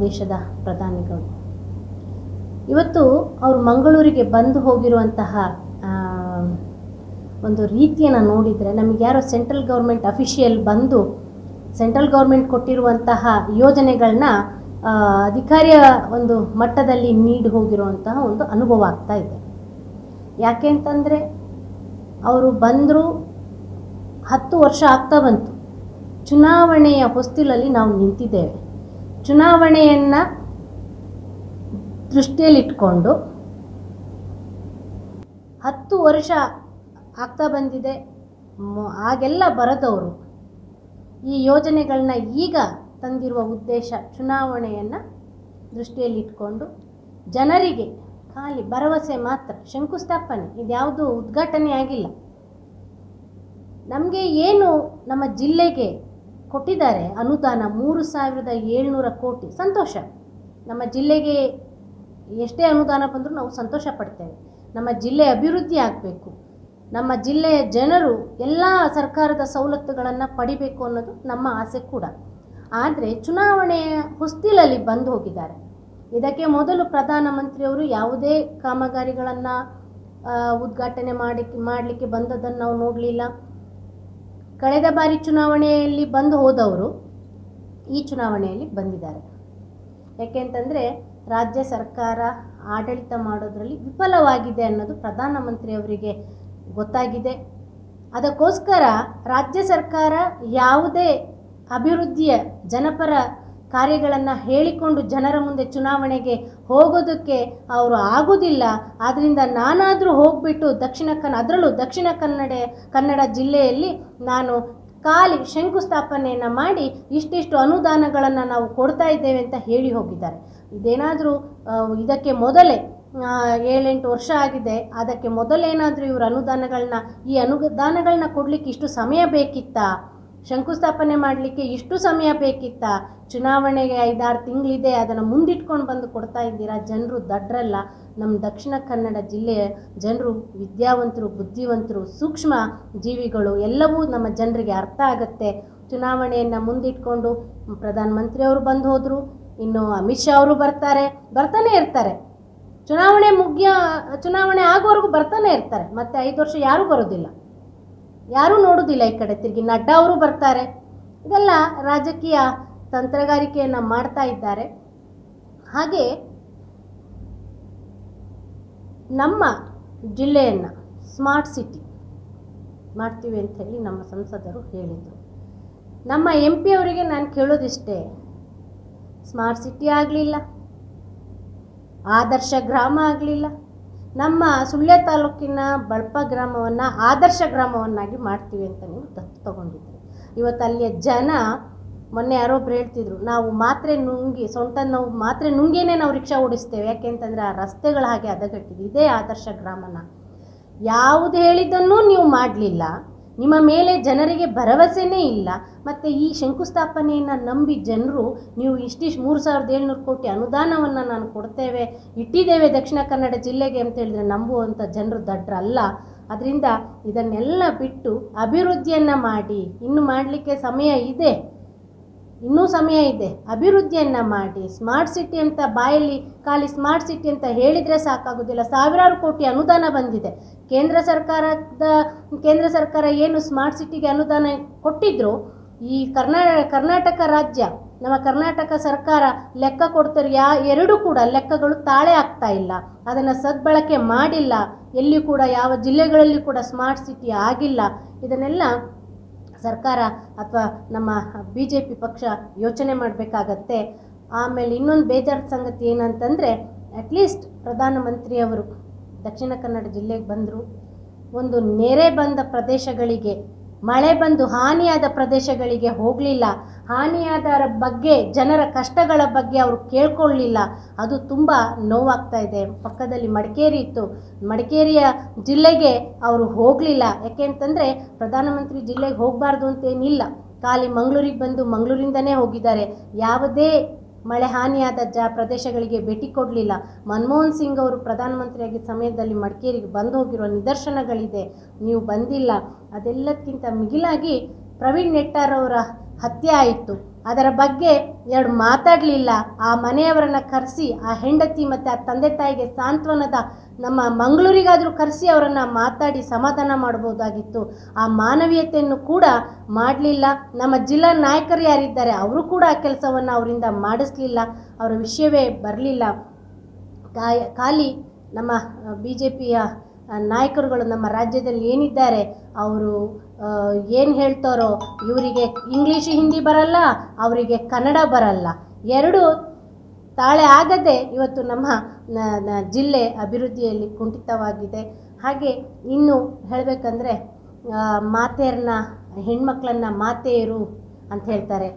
ದೇಶದ ಪ್ರಧಾನಿಗಳು. ಇವತ್ತು ಅವರು ಮಂಗಳೂರಿಗೆ ಬಂದು ಹೋಗಿರುವಂತಹ ಒಂದು ರೀತಿಯನ್ನು ನೋಡಿದರೆ ನಮಗೆ ಯಾರೋ ಸೆಂಟ್ರಲ್ ಗೌರ್ಮೆಂಟ್ ಅಫಿಷಿಯಲ್ ಬಂದು ಸೆಂಟ್ರಲ್ ಗೌರ್ಮೆಂಟ್ ಕೊಟ್ಟಿರುವಂತಹ ಯೋಜನೆಗಳನ್ನ ಅಧಿಕಾರಿಯ ಒಂದು ಮಟ್ಟದಲ್ಲಿ ನೀಡಿ ಹೋಗಿರುವಂತಹ ಒಂದು ಅನುಭವ ಆಗ್ತಾ ಇದೆ. ಯಾಕೆ ಅಂತಂದರೆ ಅವರು ಬಂದರೂ ಹತ್ತು ವರ್ಷ ಆಗ್ತಾ ಬಂತು. ಚುನಾವಣೆಯ ಹೊಸ್ತಿಲಲ್ಲಿ ನಾವು ನಿಂತಿದ್ದೇವೆ. ಚುನಾವಣೆಯನ್ನು ದೃಷ್ಟಿಯಲ್ಲಿಟ್ಕೊಂಡು ಹತ್ತು ವರ್ಷ ಆಗ್ತಾ ಬಂದಿದೆ. ಆಗೆಲ್ಲ ಬರದವರು ಈ ಯೋಜನೆಗಳನ್ನ ಈಗ ತಂದಿರುವ ಉದ್ದೇಶ ಚುನಾವಣೆಯನ್ನು ದೃಷ್ಟಿಯಲ್ಲಿಟ್ಕೊಂಡು ಜನರಿಗೆ ಖಾಲಿ ಭರವಸೆ ಮಾತ್ರ, ಶಂಕುಸ್ಥಾಪನೆ, ಇದ್ಯಾವುದು ಉದ್ಘಾಟನೆ ಆಗಿಲ್ಲ. ನಮಗೆ ಏನು ನಮ್ಮ ಜಿಲ್ಲೆಗೆ ಕೊಟ್ಟಿದ್ದಾರೆ. ಅನುದಾನ ಮೂರು ಸಾವಿರದ ಏಳ್ನೂರ ಕೋಟಿ. ಸಂತೋಷ. ನಮ್ಮ ಜಿಲ್ಲೆಗೆ ಎಷ್ಟೇ ಅನುದಾನ ಬಂದರೂ ನಾವು ಸಂತೋಷ ಪಡ್ತೇವೆ. ನಮ್ಮ ಜಿಲ್ಲೆ ಅಭಿವೃದ್ಧಿ ಆಗಬೇಕು. ನಮ್ಮ ಜಿಲ್ಲೆಯ ಜನರು ಎಲ್ಲ ಸರ್ಕಾರದ ಸವಲತ್ತುಗಳನ್ನು ಪಡಿಬೇಕು ಅನ್ನೋದು ನಮ್ಮ ಆಸೆ ಕೂಡ. ಆದರೆ ಚುನಾವಣೆಯ ಹೊಸ್ತಿಲಲ್ಲಿ ಬಂದು ಹೋಗಿದ್ದಾರೆ. ಇದಕ್ಕೆ ಮೊದಲು ಪ್ರಧಾನಮಂತ್ರಿಯವರು ಯಾವುದೇ ಕಾಮಗಾರಿಗಳನ್ನು ಉದ್ಘಾಟನೆ ಮಾಡಿ ಮಾಡಲಿಕ್ಕೆ ಬಂದದ್ದನ್ನು ನಾವು ನೋಡಲಿಲ್ಲ. ಕಳೆದ ಬಾರಿ ಚುನಾವಣೆಯಲ್ಲಿ ಬಂದು ಹೋದವರು ಈ ಚುನಾವಣೆಯಲ್ಲಿ ಬಂದಿದ್ದಾರೆ. ಯಾಕೆಂತಂದರೆ ರಾಜ್ಯ ಸರ್ಕಾರ ಆಡಳಿತ ಮಾಡೋದರಲ್ಲಿ ವಿಫಲವಾಗಿದೆ ಅನ್ನೋದು ಪ್ರಧಾನಮಂತ್ರಿಯವರಿಗೆ ಗೊತ್ತಾಗಿದೆ. ಅದಕ್ಕೋಸ್ಕರ ರಾಜ್ಯ ಸರ್ಕಾರ ಯಾವುದೇ ಅಭಿವೃದ್ಧಿಯ ಜನಪರ ಕಾರ್ಯಗಳನ್ನು ಹೇಳಿಕೊಂಡು ಜನರ ಮುಂದೆ ಚುನಾವಣೆಗೆ ಹೋಗೋದಕ್ಕೆ ಅವರು ಆಗುವುದಿಲ್ಲ ಆದ್ದರಿಂದ ನಾನಾದರೂ ಹೋಗ್ಬಿಟ್ಟು ದಕ್ಷಿಣ ಕನ್ನಡ ಅದರಲ್ಲೂ ದಕ್ಷಿಣ ಕನ್ನಡ ಕನ್ನಡ ಜಿಲ್ಲೆಯಲ್ಲಿ ನಾನು ಖಾಲಿ ಶಂಕುಸ್ಥಾಪನೆಯನ್ನು ಮಾಡಿ ಇಷ್ಟಿಷ್ಟು ಅನುದಾನಗಳನ್ನು ನಾವು ಕೊಡ್ತಾ ಇದ್ದೇವೆ ಅಂತ ಹೇಳಿ ಹೋಗಿದ್ದಾರೆ. ಇದೇನಾದರೂ ಇದಕ್ಕೆ ಮೊದಲೇ ಏಳೆಂಟು ವರ್ಷ ಆಗಿದೆ. ಅದಕ್ಕೆ ಮೊದಲೇನಾದರೂ ಇವರು ಅನುದಾನಗಳನ್ನ ಈ ಅನುದಾನಗಳನ್ನ ಕೊಡಲಿಕ್ಕೆ ಇಷ್ಟು ಸಮಯ ಬೇಕಿತ್ತಾ? ಶಂಕುಸ್ಥಾಪನೆ ಮಾಡಲಿಕ್ಕೆ ಇಷ್ಟು ಸಮಯ ಬೇಕಿತ್ತಾ? ಚುನಾವಣೆಗೆ ಐದಾರು ತಿಂಗಳಿದೆ, ಅದನ್ನು ಮುಂದಿಟ್ಕೊಂಡು ಬಂದು ಕೊಡ್ತಾ ಇದ್ದೀರಾ? ಜನರು ದಡ್ರಲ್ಲ. ನಮ್ಮ ದಕ್ಷಿಣ ಕನ್ನಡ ಜಿಲ್ಲೆಯ ಜನರು ವಿದ್ಯಾವಂತರು, ಬುದ್ಧಿವಂತರು, ಸೂಕ್ಷ್ಮ ಜೀವಿಗಳು ಎಲ್ಲವೂ ನಮ್ಮ ಜನರಿಗೆ ಅರ್ಥ ಆಗುತ್ತೆ. ಚುನಾವಣೆಯನ್ನು ಮುಂದಿಟ್ಕೊಂಡು ಪ್ರಧಾನಮಂತ್ರಿಯವರು ಬಂದು ಹೋದರು, ಇನ್ನು ಅಮಿತ್ ಶಾ ಅವರು ಬರ್ತಾರೆ, ಬರ್ತಾನೆ ಇರ್ತಾರೆ. ಚುನಾವಣೆ ಮುಗಿಯ, ಚುನಾವಣೆ ಆಗೋವರೆಗೂ ಬರ್ತಾನೆ ಇರ್ತಾರೆ. ಮತ್ತೆ ಐದು ವರ್ಷ ಯಾರೂ ಬರೋದಿಲ್ಲ. ಯಾರೂ ನೋಡೋದಿಲ್ಲ ಈ ಕಡೆ ತಿರುಗಿ. ನಡ್ಡಾ ಅವರು ಬರ್ತಾರೆ. ಇದೆಲ್ಲ ರಾಜಕೀಯ ತಂತ್ರಗಾರಿಕೆಯನ್ನು ಮಾಡ್ತಾ ಇದ್ದಾರೆ. ಹಾಗೆ ನಮ್ಮ ಜಿಲ್ಲೆಯನ್ನು ಸ್ಮಾರ್ಟ್ ಸಿಟಿ ಮಾಡ್ತೀವಿ ಅಂತ ಹೇಳಿ ನಮ್ಮ ಸಂಸದರು ಹೇಳಿದರು. ನಮ್ಮ ಎಂ ಪಿ ಅವರಿಗೆ ನಾನು ಕೇಳೋದಿಷ್ಟೇ, ಸ್ಮಾರ್ಟ್ ಸಿಟಿ ಆಗಲಿಲ್ಲ, ಆದರ್ಶ ಗ್ರಾಮ ಆಗಲಿಲ್ಲ ನಮ್ಮ ಸುಳ್ಯ ತಾಲೂಕಿನ ಬಳ್ಪ ಗ್ರಾಮವನ್ನು ಆದರ್ಶ ಗ್ರಾಮವನ್ನಾಗಿ ಮಾಡ್ತೀವಿ ಅಂತ ನೀವು ದತ್ತು ತಗೊಂಡಿದ್ದೀರಿ. ಇವತ್ತು ಅಲ್ಲಿಯ ಜನ ಮೊನ್ನೆ ಯಾರೊಬ್ರು ಹೇಳ್ತಿದ್ರು, ನಾವು ಮಾತ್ರೆ ನುಂಗಿ ಸೊಂಟ ನಾವು ಮಾತ್ರೆ ನುಂಗೇನೆ ನಾವು ರಿಕ್ಷಾ ಓಡಿಸ್ತೇವೆ. ಯಾಕೆಂತಂದರೆ ಆ ರಸ್ತೆಗಳ ಹಾಗೆ ಹದಗೆಟ್ಟಿದೆ. ಇದೇ ಆದರ್ಶ ಗ್ರಾಮನ. ಯಾವುದು ಹೇಳಿದ್ದನ್ನು ನೀವು ಮಾಡಲಿಲ್ಲ. ನಿಮ್ಮ ಮೇಲೆ ಜನರಿಗೆ ಭರವಸೆನೇ ಇಲ್ಲ. ಮತ್ತು ಈ ಶಂಕುಸ್ಥಾಪನೆಯನ್ನು ನಂಬಿ ಜನರು ನೀವು ಇಷ್ಟಿಷ್ಟು ಮೂರು ಸಾವಿರದ ಏಳ್ನೂರು ಕೋಟಿ ಅನುದಾನವನ್ನು ನಾನು ಕೊಡ್ತೇವೆ, ಇಟ್ಟಿದ್ದೇವೆ ದಕ್ಷಿಣ ಕನ್ನಡ ಜಿಲ್ಲೆಗೆ ಅಂತ ಹೇಳಿದ್ರೆ ನಂಬುವಂಥ ಜನರು ದಡ್ರಲ್ಲ. ಅದರಿಂದ ಇದನ್ನೆಲ್ಲ ಬಿಟ್ಟು ಅಭಿವೃದ್ಧಿಯನ್ನು ಮಾಡಿ. ಇನ್ನು ಮಾಡಲಿಕ್ಕೆ ಸಮಯ ಇದೆ. ಇನ್ನೂ ಸಮಯ ಇದೆ. ಅಭಿವೃದ್ಧಿಯನ್ನು ಮಾಡಿ. ಸ್ಮಾರ್ಟ್ ಸಿಟಿ ಅಂತ ಬಾಯಲ್ಲಿ ಖಾಲಿ ಸ್ಮಾರ್ಟ್ ಸಿಟಿ ಅಂತ ಹೇಳಿದರೆ ಸಾಕಾಗೋದಿಲ್ಲ. ಸಾವಿರಾರು ಕೋಟಿ ಅನುದಾನ ಬಂದಿದೆ. ಕೇಂದ್ರ ಸರ್ಕಾರದ, ಕೇಂದ್ರ ಸರ್ಕಾರ ಏನು ಸ್ಮಾರ್ಟ್ ಸಿಟಿಗೆ ಅನುದಾನ ಕೊಟ್ಟಿದ್ರು, ಈ ಕರ್ನಾ, ಕರ್ನಾಟಕ ರಾಜ್ಯ, ನಮ್ಮ ಕರ್ನಾಟಕ ಸರ್ಕಾರ ಲೆಕ್ಕ ಕೊಡ್ತಾರೆ ಯಾ, ಎರಡೂ ಕೂಡ ಲೆಕ್ಕಗಳು ತಾಳೆ ಆಗ್ತಾ ಇಲ್ಲ. ಅದನ್ನು ಸದ್ಬಳಕೆ ಮಾಡಿಲ್ಲ. ಎಲ್ಲಿ ಕೂಡ ಯಾವ ಜಿಲ್ಲೆಗಳಲ್ಲಿ ಕೂಡ ಸ್ಮಾರ್ಟ್ ಸಿಟಿ ಆಗಿಲ್ಲ. ಇದನ್ನೆಲ್ಲ ಸರ್ಕಾರ ಅಥವಾ ನಮ್ಮ ಬಿ ಜೆ ಪಿ ಪಕ್ಷ ಯೋಚನೆ ಮಾಡಬೇಕಾಗತ್ತೆ. ಆಮೇಲೆ ಇನ್ನೊಂದು ಬೇಜಾರದ ಸಂಗತಿ ಏನಂತಂದರೆ ಅಟ್ಲೀಸ್ಟ್ ಪ್ರಧಾನಮಂತ್ರಿಯವರು ದಕ್ಷಿಣ ಕನ್ನಡ ಜಿಲ್ಲೆಗೆ ಬಂದರು. ಒಂದು ನೆರೆ ಬಂದ ಪ್ರದೇಶಗಳಿಗೆ ಮಳೆ ಬಂದು ಹಾನಿಯಾದ ಪ್ರದೇಶಗಳಿಗೆ ಹೋಗಲಿಲ್ಲ. ಹಾನಿಯಾದರ ಬಗ್ಗೆ, ಜನರ ಕಷ್ಟಗಳ ಬಗ್ಗೆ ಅವರು ಕೇಳ್ಕೊಳ್ಳಲಿಲ್ಲ ಅದು ತುಂಬ ನೋವಾಗ್ತಾ ಇದೆ. ಪಕ್ಕದಲ್ಲಿ ಮಡಿಕೇರಿ ಇತ್ತು. ಮಡಿಕೇರಿಯ ಜಿಲ್ಲೆಗೆ ಅವರು ಹೋಗಲಿಲ್ಲ. ಯಾಕೆಂತಂದರೆ ಪ್ರಧಾನಮಂತ್ರಿ ಜಿಲ್ಲೆಗೆ ಹೋಗಬಾರ್ದು ಅಂತೇನಿಲ್ಲ. ಖಾಲಿ ಮಂಗಳೂರಿಗೆ ಬಂದು ಮಂಗಳೂರಿಂದನೇ ಹೋಗಿದ್ದಾರೆ. ಯಾವುದೇ ಮಳೆ ಹಾನಿಯಾದ ಜ ಪ್ರದೇಶಗಳಿಗೆ ಭೇಟಿ ಕೊಡಲಿಲ್ಲ. ಮನಮೋಹನ್ ಸಿಂಗ್ ಅವರು ಪ್ರಧಾನಮಂತ್ರಿಯಾಗಿ ಸಮಯದಲ್ಲಿ ಮಡಿಕೇರಿಗೆ ಬಂದು ಹೋಗಿರುವ ನಿದರ್ಶನಗಳಿದೆ. ನೀವು ಬಂದಿಲ್ಲ. ಅದೆಲ್ಲಕ್ಕಿಂತ ಮಿಗಿಲಾಗಿ ಪ್ರವೀಣ್ ನೆಟ್ಟಾರವರ ಹತ್ಯೆ ಆಯಿತು. ಅದರ ಬಗ್ಗೆ ಎರಡು ಮಾತಾಡಲಿಲ್ಲ. ಆ ಮನೆಯವರನ್ನು ಕರೆಸಿ, ಆ ಹೆಂಡತಿ ಮತ್ತು ಆ ತಂದೆ ತಾಯಿಗೆ ಸಾಂತ್ವನದ ನಮ್ಮ ಮಂಗಳೂರಿಗಾದರೂ ಕರೆಸಿ ಅವರನ್ನು ಮಾತಾಡಿ ಸಮಾಧಾನ ಮಾಡ್ಬೋದಾಗಿತ್ತು. ಆ ಮಾನವೀಯತೆಯನ್ನು ಕೂಡ ಮಾಡಲಿಲ್ಲ. ನಮ್ಮ ಜಿಲ್ಲಾ ನಾಯಕರು ಯಾರಿದ್ದಾರೆ, ಅವರು ಕೂಡ ಆ ಕೆಲಸವನ್ನು ಅವರಿಂದ ಮಾಡಿಸ್ಲಿಲ್ಲ. ಅವರ ವಿಷಯವೇ ಬರಲಿಲ್ಲ. ಖಾಲಿ ನಮ್ಮ ಬಿ ಜೆ ಪಿಯ ನಾಯಕರುಗಳು ನಮ್ಮ ರಾಜ್ಯದಲ್ಲಿ ಏನಿದ್ದಾರೆ, ಅವರು ಏನು ಹೇಳ್ತಾರೋ, ಇವರಿಗೆ ಇಂಗ್ಲೀಷ್, ಹಿಂದಿ ಬರಲ್ಲ, ಅವರಿಗೆ ಕನ್ನಡ ಬರಲ್ಲ. ಎರಡು ತಾಳೆ ಆಗದೆ ಇವತ್ತು ನಮ್ಮ ಜಿಲ್ಲೆ ಅಭಿವೃದ್ಧಿಯಲ್ಲಿ ಕುಂಠಿತವಾಗಿದೆ. ಹಾಗೆ ಇನ್ನು ಹೇಳಬೇಕಂದ್ರೆ ಮಾತೆಯರನ್ನ ಹೆಣ್ಮಕ್ಳನ್ನ ಮಾತೆಯರು ಅಂತ ಹೇಳ್ತಾರೆ.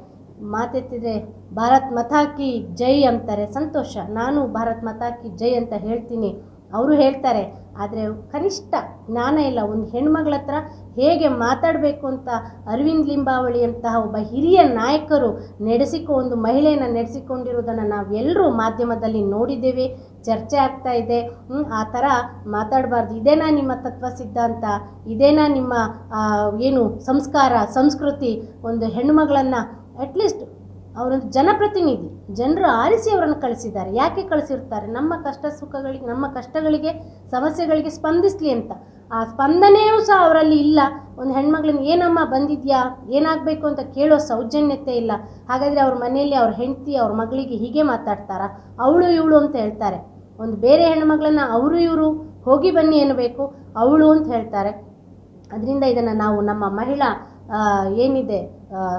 ಮಾತೆತ್ತಿದ್ರೆ ಭಾರತ್ ಮತಾಕಿ ಜೈ ಅಂತಾರೆ. ಸಂತೋಷ. ನಾನು ಭಾರತ್ ಮತಾಕಿ ಜೈ ಅಂತ ಹೇಳ್ತೀನಿ. ಅವರು ಹೇಳ್ತಾರೆ, ಆದರೆ ಕನಿಷ್ಠ ಜ್ಞಾನ ಇಲ್ಲ, ಒಂದು ಹೆಣ್ಮಗಳ ಹತ್ರ ಹೇಗೆ ಮಾತಾಡಬೇಕು ಅಂತ ಅರವಿಂದ್ ಲಿಂಬಾವಳಿ ಅಂತಹ ಒಬ್ಬ ಹಿರಿಯ ನಾಯಕರು ನಡೆಸಿಕೊ, ಒಂದು ಮಹಿಳೆಯನ್ನು ನಡೆಸಿಕೊಂಡಿರುವುದನ್ನು ನಾವೆಲ್ಲರೂ ಮಾಧ್ಯಮದಲ್ಲಿ ನೋಡಿದ್ದೇವೆ, ಚರ್ಚೆ ಆಗ್ತಾ ಇದೆ ಆ ಥರ ಮಾತಾಡಬಾರ್ದು. ಇದೇನಾ ನಿಮ್ಮ ತತ್ವ ಸಿದ್ಧಾಂತ? ಇದೇನಾ ನಿಮ್ಮ ಏನು ಸಂಸ್ಕಾರ, ಸಂಸ್ಕೃತಿ? ಒಂದು ಹೆಣ್ಣುಮಗಳನ್ನು ಅಟ್ಲೀಸ್ಟ್ ಅವರೊಂದು ಜನಪ್ರತಿನಿಧಿ, ಜನರು ಆರಿಸಿ ಅವರನ್ನು ಕಳಿಸಿದ್ದಾರೆ. ಯಾಕೆ ಕಳಿಸಿರ್ತಾರೆ? ನಮ್ಮ ಕಷ್ಟ ಸುಖಗಳಿಗೆ, ನಮ್ಮ ಕಷ್ಟಗಳಿಗೆ, ಸಮಸ್ಯೆಗಳಿಗೆ ಸ್ಪಂದಿಸಲಿ ಅಂತ. ಆ ಸ್ಪಂದನೆಯೂ ಸಹ ಅವರಲ್ಲಿ ಇಲ್ಲ. ಒಂದು ಹೆಣ್ಮಗಳನ್ನ ಏನಮ್ಮ ಬಂದಿದ್ಯಾ? ಏನಾಗಬೇಕು ಅಂತ ಕೇಳೋ ಸೌಜನ್ಯತೆ ಇಲ್ಲ. ಹಾಗಾದರೆ ಅವ್ರ ಮನೆಯಲ್ಲಿ ಅವ್ರ ಹೆಂಡತಿ, ಅವ್ರ ಮಗಳಿಗೆ ಹೀಗೆ ಮಾತಾಡ್ತಾರಾ? ಅವಳು ಇವಳು ಅಂತ ಹೇಳ್ತಾರೆ. ಒಂದು ಬೇರೆ ಹೆಣ್ಮಗಳನ್ನ ಅವರು ಇವರು ಹೋಗಿ ಬನ್ನಿ ಅನ್ನಬೇಕು, ಅವಳು ಅಂತ ಹೇಳ್ತಾರೆ. ಅದರಿಂದ ಇದನ್ನು ನಾವು ನಮ್ಮ ಮಹಿಳಾ ಏನಿದೆ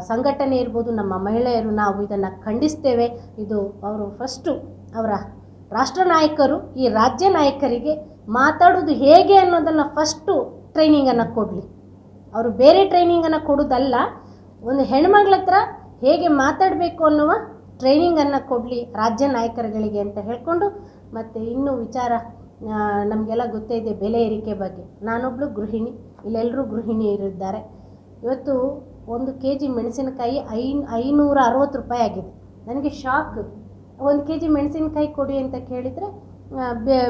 ಸಂಘಟನೆ ಇರ್ಬೋದು, ನಮ್ಮ ಮಹಿಳೆಯರು ನಾವು ಇದನ್ನು ಖಂಡಿಸ್ತೇವೆ. ಇದು ಅವರು ಫಸ್ಟು ಅವರ ರಾಷ್ಟ್ರ ನಾಯಕರು, ಈ ರಾಜ್ಯ ನಾಯಕರಿಗೆ ಮಾತಾಡೋದು ಹೇಗೆ ಅನ್ನೋದನ್ನು ಫಸ್ಟು ಟ್ರೈನಿಂಗನ್ನು ಕೊಡಲಿ. ಅವರು ಬೇರೆ ಟ್ರೈನಿಂಗನ್ನು ಕೊಡೋದಲ್ಲ, ಒಂದು ಹೆಣ್ಮಗಳ ಹತ್ರ ಹೇಗೆ ಮಾತಾಡಬೇಕು ಅನ್ನುವ ಟ್ರೈನಿಂಗನ್ನು ಕೊಡಲಿ ರಾಜ್ಯ ನಾಯಕರುಗಳಿಗೆ ಅಂತ ಹೇಳಿಕೊಂಡು, ಮತ್ತು ಇನ್ನೂ ವಿಚಾರ ನಮಗೆಲ್ಲ ಗೊತ್ತೇ ಇದೆ ಬೆಲೆ ಏರಿಕೆ ಬಗ್ಗೆ. ನಾನೊಬ್ಬಳು ಗೃಹಿಣಿ ಇಲ್ಲೆಲ್ಲರೂ ಗೃಹಿಣಿಯರಿದ್ದಾರೆ. ಇವತ್ತು ಒಂದು ಕೆ ಜಿ ಮೆಣಸಿನಕಾಯಿ ಐನ್, ಐನೂರ ಅರವತ್ತು ರೂಪಾಯಿ ಆಗಿದೆ. ನನಗೆ ಶಾಕ್ ಒಂದು ಕೆ ಜಿ ಮೆಣಸಿನಕಾಯಿ ಕೊಡಿ ಅಂತ ಕೇಳಿದರೆ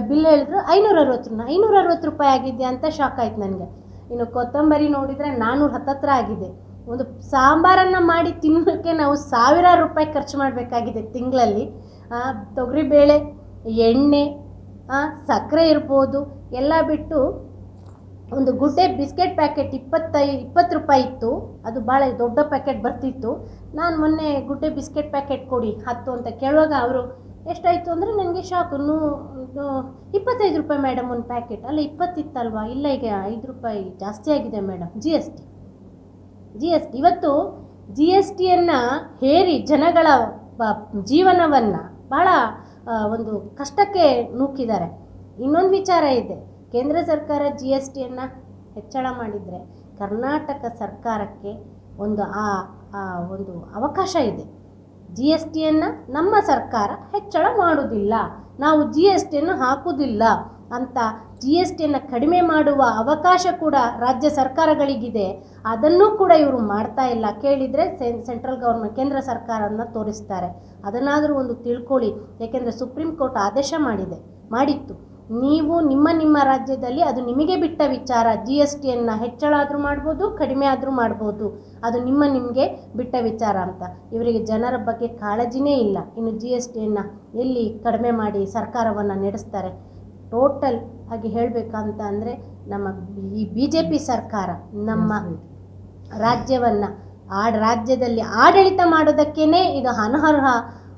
ಬಿಲ್ ಹೇಳಿದ್ರು ಐನೂರ ಅರವತ್ತು ಐನೂರ ಅರವತ್ತು ರೂಪಾಯಿ ಆಗಿದೆಯಾ ಅಂತ ಶಾಕ್ ಆಯ್ತು ನನಗೆ. ಇನ್ನು ಕೊತ್ತಂಬರಿ ನೋಡಿದರೆ ನಾನ್ನೂರ ಹತ್ತತ್ರ ಆಗಿದೆ. ಒಂದು ಸಾಂಬಾರನ್ನು ಮಾಡಿ ತಿನ್ನೋಕ್ಕೆ ನಾವು ಸಾವಿರಾರು ರೂಪಾಯಿ ಖರ್ಚು ಮಾಡಬೇಕಾಗಿದೆ ತಿಂಗಳಲ್ಲಿ. ತೊಗರಿಬೇಳೆ, ಎಣ್ಣೆ ಸಕ್ಕರೆ ಇರ್ಬೋದು, ಎಲ್ಲ ಬಿಟ್ಟು ಒಂದು ಗುಡ್ಡೆ ಬಿಸ್ಕೆಟ್ ಪ್ಯಾಕೆಟ್ ಇಪ್ಪತ್ತೈ, ಇಪ್ಪತ್ತು ರೂಪಾಯಿ ಇತ್ತು. ಅದು ಭಾಳ ದೊಡ್ಡ ಪ್ಯಾಕೆಟ್ ಬರ್ತಿತ್ತು. ನಾನು ಮೊನ್ನೆ ಗುಡ್ಡೆ ಬಿಸ್ಕೆಟ್ ಪ್ಯಾಕೆಟ್ ಕೊಡಿ, ಹತ್ತು ಅಂತ ಕೇಳುವಾಗ ಅವರು, ಎಷ್ಟಾಯಿತು ಅಂದರೆ ನನಗೆ ಶಾಕ್, ನೂ ಇಪ್ಪತ್ತೈದು ರೂಪಾಯಿ ಮೇಡಮ್ ಒಂದು ಪ್ಯಾಕೆಟ್. ಅಲ್ಲ, ಇಪ್ಪತ್ತಿತ್ತಲ್ವಾ? ಇಲ್ಲ, ಈಗ ಐದು ರೂಪಾಯಿ ಜಾಸ್ತಿ ಆಗಿದೆ madam G S T G S T ಇವತ್ತು ಜಿ ಎಸ್ ಟಿಯನ್ನು ಹೇರಿ ಜನಗಳ ಜೀವನವನ್ನು ಭಾಳ ಒಂದು ಕಷ್ಟಕ್ಕೆ ನೂಕಿದ್ದಾರೆ. ಇನ್ನೊಂದು ವಿಚಾರ ಇದೆ. ಕೇಂದ್ರ ಸರ್ಕಾರ ಜಿ ಎಸ್ ಟಿಯನ್ನು ಹೆಚ್ಚಳ ಮಾಡಿದರೆ ಕರ್ನಾಟಕ ಸರ್ಕಾರಕ್ಕೆ ಒಂದು ಆ ಒಂದು ಅವಕಾಶ ಇದೆ. ಜಿ ಎಸ್ ಟಿಯನ್ನು ನಮ್ಮ ಸರ್ಕಾರ ಹೆಚ್ಚಳ ಮಾಡುವುದಿಲ್ಲ. ನಾವು ಜಿ ಎಸ್ ಟಿಯನ್ನು ಹಾಕುವುದಿಲ್ಲ ಅಂತ ಜಿ ಎಸ್ ಟಿಯನ್ನು ಕಡಿಮೆ ಮಾಡುವ ಅವಕಾಶ ಕೂಡ ರಾಜ್ಯ ಸರ್ಕಾರಗಳಿಗಿದೆ. ಅದನ್ನೂ ಕೂಡ ಇವರು ಮಾಡ್ತಾ ಇಲ್ಲ. ಕೇಳಿದರೆ ಸೆಂಟ್ರಲ್ ಗೌರ್ಮೆಂಟ್ ಕೇಂದ್ರ ಸರ್ಕಾರವನ್ನು ತೋರಿಸ್ತಾರೆ. ಅದನ್ನಾದರೂ ಒಂದು ತಿಳ್ಕೊಳ್ಳಿ. ಏಕೆಂದರೆ ಸುಪ್ರೀಂ ಕೋರ್ಟ್ ಆದೇಶ ಮಾಡಿದೆ, ಮಾಡಿತ್ತು. ನೀವು ನಿಮ್ಮ ನಿಮ್ಮ ರಾಜ್ಯದಲ್ಲಿ ಅದು ನಿಮಗೆ ಬಿಟ್ಟ ವಿಚಾರ ಜಿ ಎಸ್ ಟಿಯನ್ನು ಹೆಚ್ಚಳ ಆದರೂ ಮಾಡ್ಬೋದು ಕಡಿಮೆ ಆದರೂ ಮಾಡ್ಬೋದು. ಅದು ನಿಮ್ಮ ನಿಮಗೆ ಬಿಟ್ಟ ವಿಚಾರ ಅಂತ. ಇವರಿಗೆ ಜನರ ಬಗ್ಗೆ ಕಾಳಜಿನೇ ಇಲ್ಲ. ಇನ್ನು ಜಿ ಎಸ್ ಟಿಯನ್ನು ಎಲ್ಲಿ ಕಡಿಮೆ ಮಾಡಿ ಸರ್ಕಾರವನ್ನು ನಡೆಸ್ತಾರೆ? ಟೋಟಲ್ ಆಗಿ ಹೇಳಬೇಕಂತ ಅಂದರೆ ನಮ್ಮ ಈ ಬಿ ಜೆ ಪಿ ಸರ್ಕಾರ ನಮ್ಮ ರಾಜ್ಯವನ್ನು ಆ ರಾಜ್ಯದಲ್ಲಿ ಆಡಳಿತ ಮಾಡೋದಕ್ಕೇ ಇದು ಅನರ್ಹ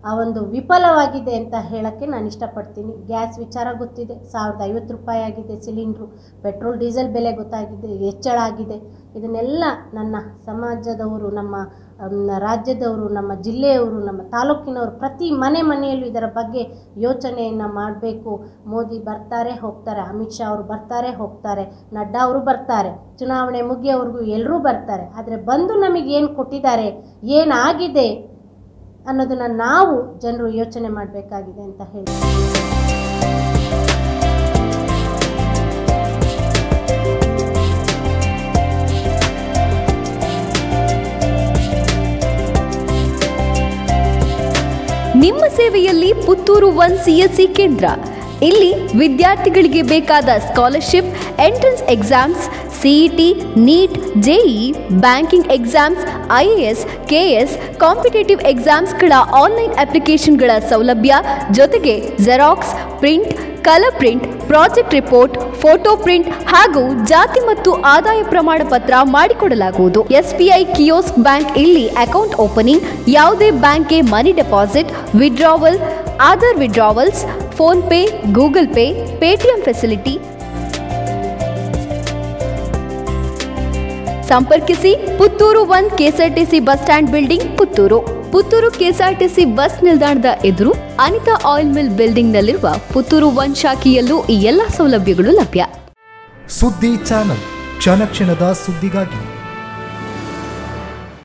ಆ ಒಂದು ವಿಫಲವಾಗಿದೆ ಅಂತ ಹೇಳೋಕ್ಕೆ ನಾನು ಇಷ್ಟಪಡ್ತೀನಿ. ಗ್ಯಾಸ್ ವಿಚಾರ ಗೊತ್ತಿದೆ. ಸಾವಿರದ ಐವತ್ತು ರೂಪಾಯಿ ಆಗಿದೆ ಸಿಲಿಂಡ್ರು. ಪೆಟ್ರೋಲ್, ಡೀಸೆಲ್ ಬೆಲೆ ಗೊತ್ತಾಗಿದೆ. ಹೆಚ್ಚಳ ಆಗಿದೆ. ಇದನ್ನೆಲ್ಲ ನನ್ನ ಸಮಾಜದವರು, ನಮ್ಮ ರಾಜ್ಯದವರು, ನಮ್ಮ ಜಿಲ್ಲೆಯವರು, ನಮ್ಮ ತಾಲೂಕಿನವರು ಪ್ರತಿ ಮನೆ ಮನೆಯಲ್ಲೂ ಇದರ ಬಗ್ಗೆ ಯೋಚನೆಯನ್ನು ಮಾಡಬೇಕು. ಮೋದಿ ಬರ್ತಾರೆ, ಹೋಗ್ತಾರೆ. ಅಮಿತ್ ಶಾ ಅವರು ಬರ್ತಾರೆ, ಹೋಗ್ತಾರೆ. ನಡ್ಡಾ ಅವರು ಬರ್ತಾರೆ. ಚುನಾವಣೆ ಮುಗಿಯೋವ್ರಿಗೂ ಎಲ್ಲರೂ ಬರ್ತಾರೆ. ಆದರೆ ಬಂದು ನಮಗೇನು ಕೊಟ್ಟಿದ್ದಾರೆ? ಏನಾಗಿದೆ ಅನ್ನೋದನ್ನು ನಾವು ಜನರು ಯೋಚನೆ ಮಾಡಬೇಕಾಗಿದೆ ಅಂತ ಹೇಳಿ ನಿಮ್ಮ ಸೇವೆಯಲ್ಲಿ ಪುತ್ತೂರು ಒನ್ ಸಿಎಸ್ಸಿ ಕೇಂದ್ರ. ಇಲ್ಲಿ ವಿದ್ಯಾರ್ಥಿಗಳಿಗೆ ಬೇಕಾದ scholarship entrance exams CET NEET JEE banking exams IAS KS competitive ಎಕ್ಸಾಮ್ಸ್ಗಳ online ಅಪ್ಲಿಕೇಶನ್ಗಳ ಸೌಲಭ್ಯ, ಜೊತೆಗೆ xerox print colour print project report photo print ಹಾಗೂ ಜಾತಿ ಮತ್ತು ಆದಾಯ ಪ್ರಮಾಣ ಪತ್ರ ಮಾಡಿಕೊಡಲಾಗುವುದು. ಎಸ್ಬಿಐ ಕಿಯೋಸ್ಕ್ ಬ್ಯಾಂಕ್ ಇಲ್ಲಿ ಅಕೌಂಟ್ ಓಪನಿಂಗ್ ಯಾವುದೇ ಬ್ಯಾಂಕ್ಗೆ money deposit withdrawal Aadhaar withdrawals PhonePe Google Pay Paytm facility ಸಂಪರ್ಕಿಸಿ Puttur one KSRTC bus stand building Puttur. Puttur KSRTC bus ನಿಲ್ದಾಣದ ಎದುರು Anita oil mill ಬಿಲ್ಡಿಂಗ್ನಲ್ಲಿರುವ Puttur one ಶಾಖೆಯಲ್ಲೂ ಈ ಎಲ್ಲ ಸೌಲಭ್ಯಗಳು ಲಭ್ಯ. ಸುದ್ದಿ ಚಾನಲ್ ಕ್ಷಣ ಕ್ಷಣದ ಸುದ್ದಿಗಾಗಿ